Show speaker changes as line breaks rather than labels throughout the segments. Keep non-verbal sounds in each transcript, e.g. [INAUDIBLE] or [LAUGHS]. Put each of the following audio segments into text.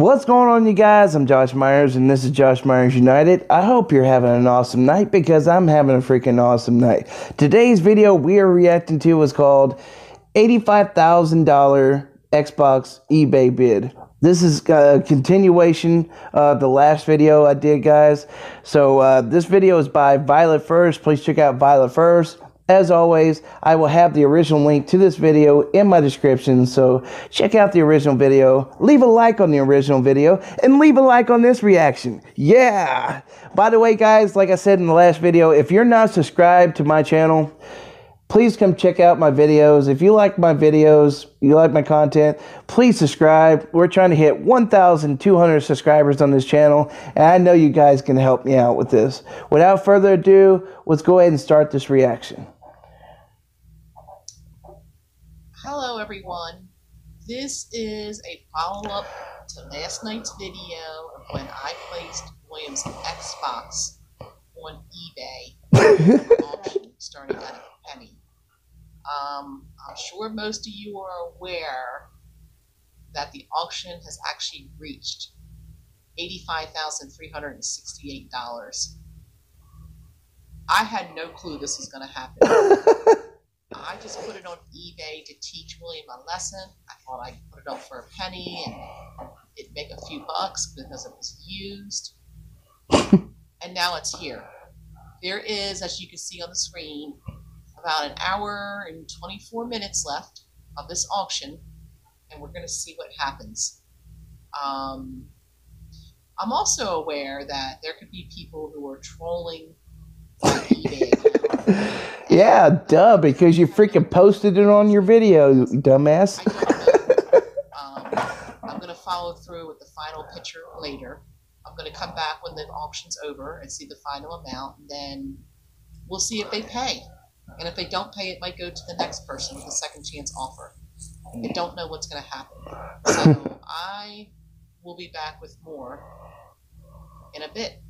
What's going on, you guys? I'm Josh Myers, and this is Josh Myers United. I hope you're having an awesome night because I'm having a freaking awesome night. Today's video we are reacting to was called $85,000 Xbox eBay bid. This is a continuation of the last video I did, guys. So, uh, this video is by Violette First. Please check out Violette First. As always, I will have the original link to this video in my description, so check out the original video, leave a like on the original video, and leave a like on this reaction. Yeah! By the way, guys, like I said in the last video, if you're not subscribed to my channel, please come check out my videos. If you like my videos, you like my content, please subscribe. We're trying to hit 1,200 subscribers on this channel, and I know you guys can help me out with this. Without further ado, let's go ahead and start this reaction.
Everyone. This is a follow-up to last night's video of when I placed William's Xbox on eBay auction [LAUGHS] starting at a penny. Um, I'm sure most of you are aware that the auction has actually reached $85,368. I had no clue this was going to happen. [LAUGHS] I just put it on eBay to teach William a lesson. I thought I'd put it up for a penny and it'd make a few bucks because it was used. [LAUGHS] and now it's here. There is, as you can see on the screen, about an hour and 24 minutes left of this auction, and we're going to see what happens. Um, I'm also aware that there could be people who are trolling on eBay
yeah, duh, because you freaking posted it on your video, dumbass.
um, I'm going to follow through with the final picture later. I'm going to come back when the auction's over and see the final amount, and then we'll see if they pay. And if they don't pay, it might go to the next person with a second chance offer. I don't know what's going to happen. So I will be back with more in a bit.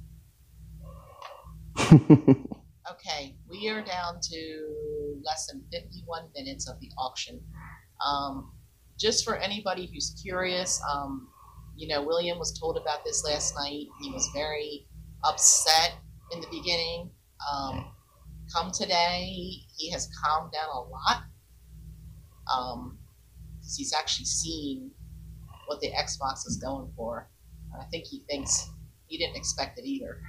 [LAUGHS] Okay, we are down to less than 51 minutes of the auction. Um, just for anybody who's curious, um, you know, William was told about this last night. He was very upset in the beginning. Um, come today, he has calmed down a lot. Um, he's actually seen what the Xbox is going for. I think he thinks he didn't expect it either.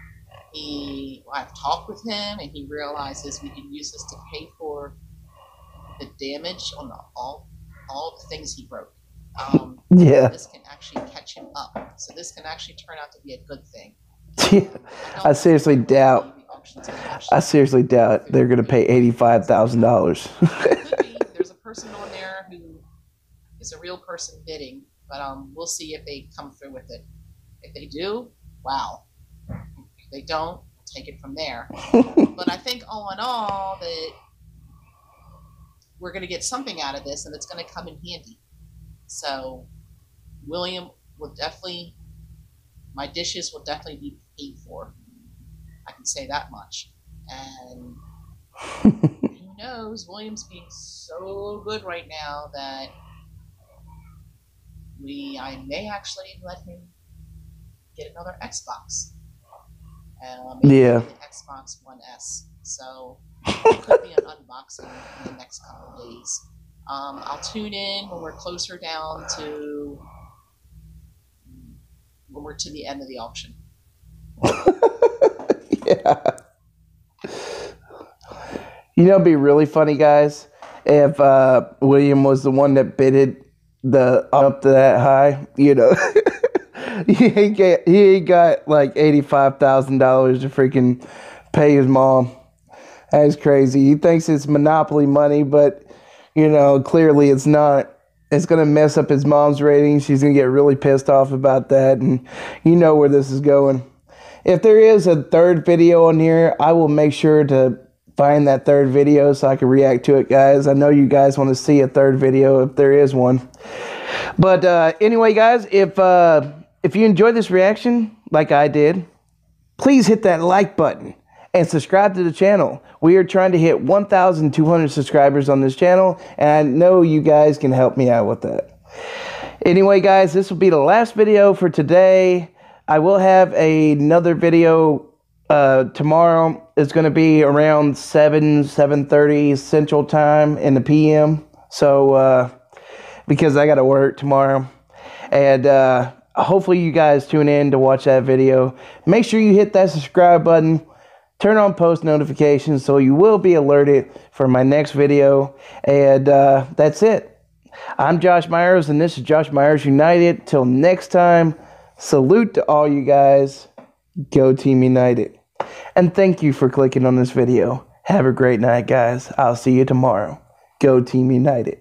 He, I've talked with him, and he realizes we can use this to pay for the damage on the, all all the things he broke. Um,
yeah.
This can actually catch him up. So this can actually turn out to be a good thing. [LAUGHS]
Yeah. I, I seriously doubt. I seriously doubt they're going to pay eighty-five thousand dollars. [LAUGHS]
There's a person on there who is a real person bidding, but um, we'll see if they come through with it. If they do, wow, they don't, take it from there. [LAUGHS] but I think all in all that we're going to get something out of this, and it's going to come in handy. So William will definitely, my dishes will definitely be paid for. I can say that much. And [LAUGHS] who knows, William's being so good right now that we I may actually let him get another Xbox. Um,
yeah.
Xbox One S. So it could be an unboxing in the next couple of days. Um, I'll tune in when we're closer down to when we're to the end of the auction. [LAUGHS]
yeah. You know, it'd be really funny, guys, if uh, William was the one that bidded the up to that high. You know. [LAUGHS] [LAUGHS] he ain't got, he ain't got like eighty five thousand dollars to freaking pay his mom. That's crazy. He thinks it's monopoly money, but you know clearly it's not. It's gonna mess up his mom's ratings. She's gonna get really pissed off about that, and you know where this is going. If there is a third video on here, I will make sure to find that third video so I can react to it, guys. I know you guys want to see a third video if there is one. But uh, anyway, guys, if uh, if you enjoyed this reaction, like I did, please hit that like button and subscribe to the channel. We are trying to hit 1,200 subscribers on this channel, and I know you guys can help me out with that. Anyway, guys, this will be the last video for today. I will have another video uh, tomorrow. It's going to be around 7, 7.30 Central Time in the PM. So, uh, because I got to work tomorrow. And uh, hopefully you guys tune in to watch that video. Make sure you hit that subscribe button. Turn on post notifications so you will be alerted for my next video. And uh, that's it. I'm Josh Myers, and this is Josh Myers United. Till next time, salute to all you guys. Go Team United. And thank you for clicking on this video. Have a great night, guys. I'll see you tomorrow. Go Team United.